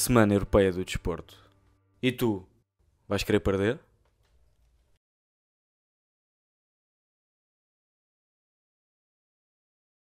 Semana Europeia do Desporto. E tu, vais querer perder?